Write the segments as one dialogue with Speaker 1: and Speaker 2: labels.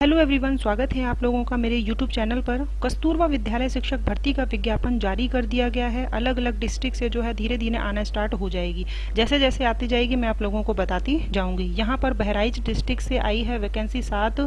Speaker 1: Hello everyone स्वागत है आप लोगों का मेरे यूट्यूब चैनल पर। कस्तूरबा विद्यालय शिक्षक भर्ती का विज्ञापन जारी कर दिया गया है। अलग अलग डिस्ट्रिक्ट से जो है धीरे धीरे आना स्टार्ट हो जाएगी। जैसे जैसे आती जाएगी, मैं आप लोगों को बताती जाऊँगी। यहाँ पर बहराइच डिस्ट्रिक्ट से आई है वैकेंसी सात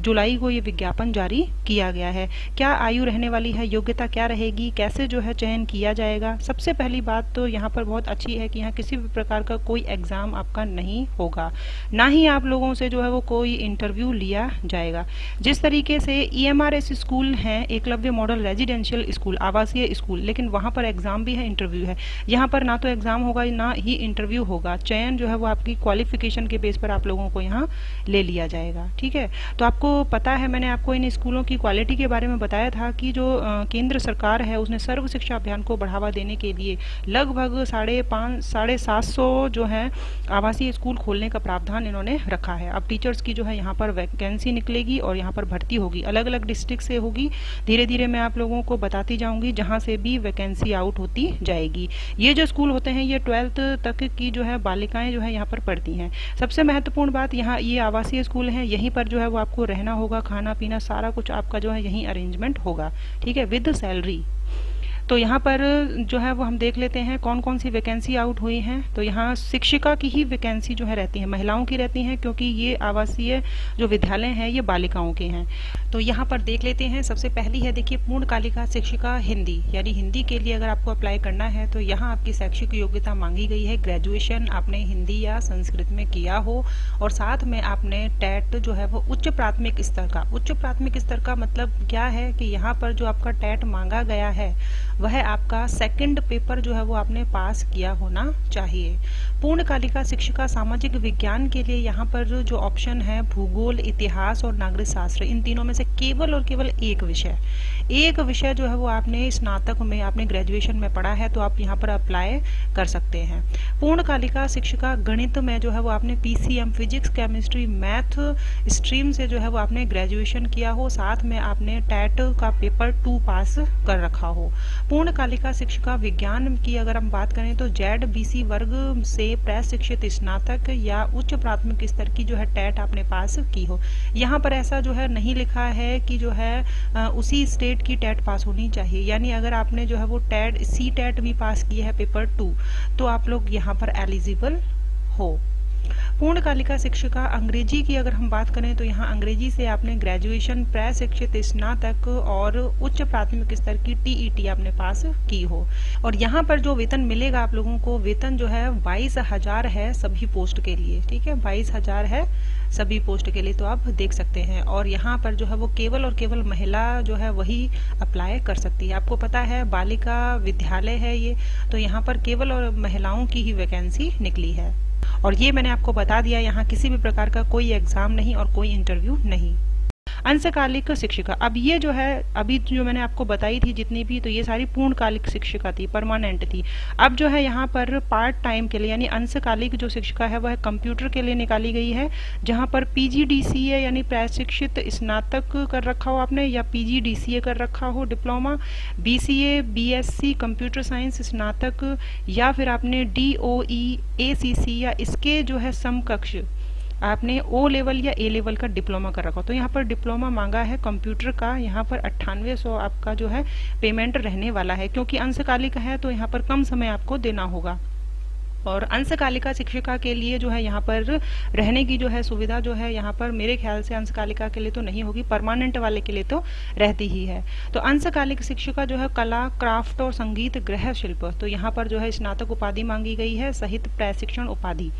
Speaker 1: जुलाई को ये विज्ञापन जारी किया गया है। क्या आयु रहने वाली है, योग्यता क्या रहेगी, कैसे जो है चयन किया जाएगा? सबसे पहली बात तो यहाँ पर बहुत अच्छी है कि यहाँ किसी भी प्रकार का कोई एग्ज़ाम आपका नहीं होगा। ना ही आप लोगों से जो है वो कोई इंटरव्यू लिया जाएगा। जाएगा जिस तरीके से ई e स्कूल हैं, एकलव्य मॉडल रेजिडेंशियल स्कूल, आवासीय स्कूल, लेकिन वहाँ पर एग्ज़ाम भी है इंटरव्यू है। यहाँ पर ना तो एग्ज़ाम होगा, ना ही इंटरव्यू होगा। चयन जो है वो आपकी क्वालिफिकेशन के बेस पर आप लोगों को यहाँ ले लिया जाएगा, ठीक है? तो आपको पता है, मैंने आपको इन स्कूलों की क्वालिटी के बारे में बताया था कि जो केंद्र सरकार है, उसने सर्व शिक्षा अभियान को बढ़ावा देने के लिए लगभग साढ़े पाँच, साढ़े सात सौ जो है, आवासीय स्कूल खोलने का प्रावधान इन्होंने रखा है। अब टीचर्स की जो है यहाँ पर वैकेंसी निकलेगी जाएगी और यहाँ पर भर्ती होगी। अलग अलग डिस्ट्रिक्ट से होगी। धीरे धीरे मैं आप लोगों को बताती जाऊँगी जहाँ से भी वैकेंसी आउट होती जाएगी। ये जो स्कूल होते हैं, ये ट्वेल्थ तक की जो है बालिकाएँ जो है यहाँ पर पढ़ती हैं। सबसे महत्वपूर्ण बात यहाँ, ये आवासीय स्कूल है। यहीं पर जो है वो आपको रहना होगा खाना पीना सारा कुछ आपका जो है यहीं अरेंजमेंट होगा। ठीक है? विद सैलरी तो यहाँ पर जो है वो हम देख लेते हैं कौन कौन सी वैकेंसी आउट हुई हैं। तो यहाँ शिक्षिका की ही वैकेंसी जो है रहती है, महिलाओं की रहती हैं, क्योंकि ये आवासीय जो विद्यालय हैं, ये बालिकाओं के हैं। तो यहाँ पर देख लेते हैं, सबसे पहली है, देखिए, पूर्णकालिका शिक्षिका हिंदी। यानी हिंदी के लिए अगर आपको अप्लाई करना है तो यहाँ आपकी शैक्षिक योग्यता मांगी गई है ग्रेजुएशन आपने हिंदी या संस्कृत में किया हो, और साथ में आपने टैट जो है वो उच्च प्राथमिक स्तर का। उच्च प्राथमिक स्तर का मतलब क्या है कि यहाँ पर जो आपका टैट मांगा गया है वह आपका सेकंड पेपर जो है वो आपने पास किया होना चाहिए। पूर्णकालिका शिक्षिका सामाजिक विज्ञान के लिए यहाँ पर जो ऑप्शन है, भूगोल, इतिहास और नागरिक शास्त्र इन तीनों में से केवल और केवल एक विषय एक विषय जो है वो आपने स्नातक में, आपने ग्रेजुएशन में पढ़ा है तो आप यहाँ पर अप्लाई कर सकते हैं। पूर्णकालिका शिक्षिका गणित में जो है वो आपने PCM physics chemistry math stream से जो है वो आपने ग्रेजुएशन किया हो। साथ में आपने टैट का पेपर टू पास कर रखा हो। पूर्णकालिका शिक्षिका विज्ञान की अगर हम बात करें तो जेड बीसी वर्ग से प्रशिक्षित स्नातक या उच्च प्राथमिक स्तर की जो है टेट आपने पास की हो। यहाँ पर ऐसा जो है नहीं लिखा है कि जो है उसी स्टेट की टेट पास होनी चाहिए। यानी अगर आपने जो है वो टेट, सी टेट भी पास किया है पेपर टू तो आप लोग यहाँ पर एलिजिबल हो। पूर्णकालिका शिक्षिका अंग्रेज़ी की अगर हम बात करें तो यहाँ अंग्रेज़ी से आपने ग्रेजुएशन प्रशिक्षित स्नातक और उच्च प्राथमिक स्तर की टीईटी e आपने पास की हो। और यहाँ पर जो वेतन मिलेगा आप लोगों को, वेतन जो है बाईस हज़ार है सभी पोस्ट के लिए, ठीक है? बाईस हज़ार है सभी पोस्ट के लिए तो आप देख सकते हैं। और यहाँ पर जो है वो केवल और केवल महिला जो है वही अप्लाई कर सकती है। आपको पता है बालिका विद्यालय है ये तो यहाँ पर केवल और महिलाओं की ही वैकेंसी निकली है। और ये मैंने आपको बता दिया, यहाँ किसी भी प्रकार का कोई एग्ज़ाम नहीं और कोई इंटरव्यू नहीं। अंशकालिक शिक्षिका। अब ये जो है, अभी जो मैंने आपको बताई थी जितनी भी तो ये सारी पूर्णकालिक शिक्षिका थी परमानेंट थी। अब जो है यहाँ पर पार्ट टाइम के लिए, यानी अंशकालिक जो शिक्षिका है, वह कंप्यूटर के लिए निकाली गई है, जहाँ पर पीजीडीसीए यानी प्रशिक्षित स्नातक कर रखा हो आपने, या पीजीडीसीए कर रखा हो diploma B BCA BSc computer science स्नातक, या फिर आपने डीओई एसीसी या इसके जो है समकक्ष आपने ओ लेवल या ए लेवल का डिप्लोमा कर रखा तो यहाँ पर डिप्लोमा मांगा है कंप्यूटर का, यहाँ पर अट्ठानवे सौ आपका जो है पेमेंट रहने वाला है। क्योंकि अंशकालिक है तो यहाँ पर कम समय आपको देना होगा। और अंशकालिका शिक्षिका के लिए जो है यहाँ पर रहने की जो है सुविधा जो है यहाँ पर मेरे ख्याल से अंशकालिका के लिए तो नहीं होगी, परमानेंट वाले के लिए तो रहती ही है। तो अंशकालिक शिक्षिका जो है कला, क्राफ्ट और संगीत गृह शिल्प तो यहाँ पर जो है स्नातक उपाधि मांगी गई है, सहित प्रशिक्षण उपाधि।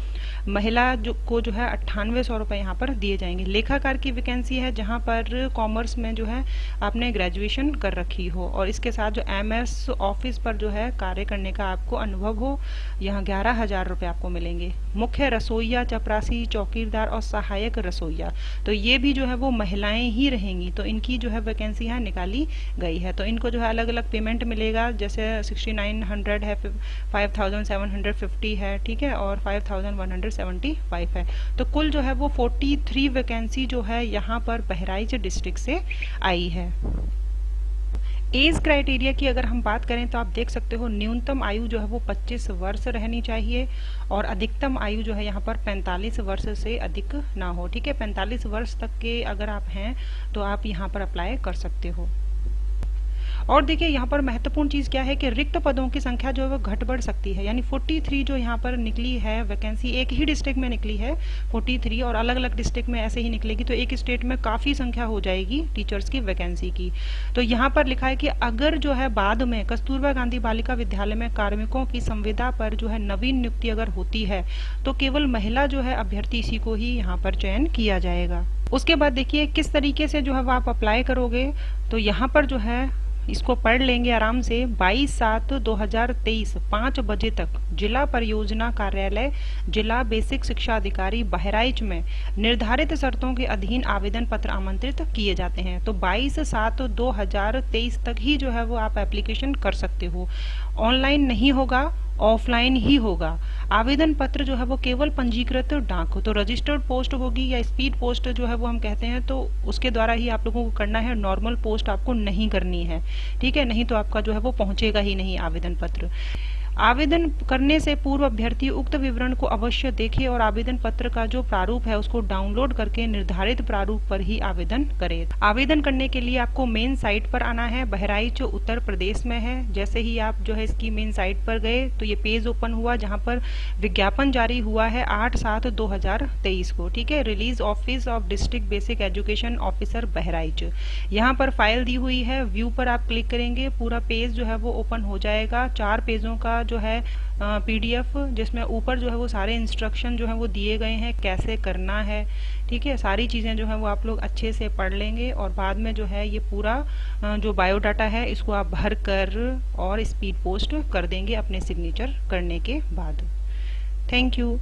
Speaker 1: महिला जो को जो है अट्ठानवे सौ रुपए यहाँ पर दिए जाएँगे। लेखाकार की वैकेंसी है जहाँ पर कॉमर्स में जो है आपने ग्रेजुएशन कर रखी हो और इसके साथ जो एमएस ऑफ़िस पर जो है कार्य करने का आपको अनुभव हो, यहाँ ग्यारह हज़ार रुपये आपको मिलेंगे। मुख्य रसोईया, चपरासी, चौकीदार और सहायक रसोईया। तो ये भी जो है वो महिलाएँ ही रहेंगी। तो इनकी जो है वैकेंसी यहाँ निकाली गई है। तो इनको जो है अलग अलग पेमेंट मिलेगा। जैसे सिक्सटी नाइन हंड्रेड है five thousand seven hundred fifty है, ठीक है? और five thousand one hundred seventy five है। तो कुल जो है वो फोर्टी थ्री वैकेंसी जो है यहाँ पर बहराइच डिस्ट्रिक्ट से आई है। एज क्राइटेरिया की अगर हम बात करें तो आप देख सकते हो न्यूनतम आयु जो है वो 25 वर्ष रहनी चाहिए और अधिकतम आयु जो है यहाँ पर 45 वर्ष से अधिक ना हो। ठीक है? 45 वर्ष तक के अगर आप हैं तो आप यहाँ पर अप्लाई कर सकते हो। और देखिए, यहाँ पर महत्वपूर्ण चीज़ क्या है कि रिक्त पदों की संख्या जो है वो घट बढ़ सकती है। यानी 43 जो यहाँ पर निकली है वैकेंसी एक ही डिस्ट्रिक्ट में निकली है 43 और अलग अलग डिस्ट्रिक्ट में ऐसे ही निकलेगी तो एक स्टेट में काफ़ी संख्या हो जाएगी टीचर्स की वैकेंसी की। तो यहाँ पर लिखा है कि अगर जो है बाद में कस्तूरबा गांधी बालिका विद्यालय में कार्मिकों की संविदा पर जो है नवीन नियुक्ति अगर होती है तो केवल महिला जो है अभ्यर्थी इसी को ही यहाँ पर चयन किया जाएगा। उसके बाद देखिए, किस तरीके से जो है वो आप अप्लाई करोगे तो यहाँ पर जो है इसको पढ़ लेंगे आराम से। 22 सात 2023 5 बजे तक जिला परियोजना कार्यालय, जिला बेसिक शिक्षा अधिकारी बहराइच में निर्धारित शर्तों के अधीन आवेदन पत्र आमंत्रित किए जाते हैं। तो 22 सात 2023 तक ही जो है वो आप एप्लीकेशन कर सकते हो। ऑनलाइन नहीं होगा ऑफलाइन ही होगा। आवेदन पत्र जो है वो केवल पंजीकृत डाक हो तो रजिस्टर्ड पोस्ट होगी या स्पीड पोस्ट जो है वो हम कहते हैं तो उसके द्वारा ही आप लोगों को करना है, नॉर्मल पोस्ट आपको नहीं करनी है। ठीक है? नहीं तो आपका जो है वो पहुंचेगा ही नहीं आवेदन पत्र। आवेदन करने से पूर्व अभ्यर्थी उक्त विवरण को अवश्य देखे और आवेदन पत्र का जो प्रारूप है उसको डाउनलोड करके निर्धारित प्रारूप पर ही आवेदन करे। आवेदन करने के लिए आपको मेन साइट पर आना है, बहराइच उत्तर प्रदेश में है। जैसे ही आप जो है इसकी मेन साइट पर गए तो ये पेज ओपन हुआ जहाँ पर विज्ञापन जारी हुआ है आठ सात दो हज़ार तेईस को, ठीक है? Release office of district basic education officer Bahraich. यहाँ पर फ़ाइल दी हुई है, व्यू पर आप क्लिक करेंगे, पूरा पेज जो है वो ओपन हो जाएगा। चार पेजों का जो है पीडीएफ जिसमें ऊपर जो है वो सारे इंस्ट्रक्शन जो है वो दिए गए हैं, कैसे करना है, ठीक है? सारी चीज़ें जो है वो आप लोग अच्छे से पढ़ लेंगे और बाद में जो है ये पूरा जो बायोडाटा है, इसको आप भर कर और स्पीड पोस्ट कर देंगे अपने सिग्नेचर करने के बाद। Thank you